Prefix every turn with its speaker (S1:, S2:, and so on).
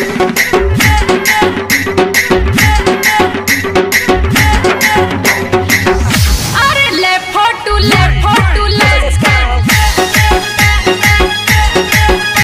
S1: you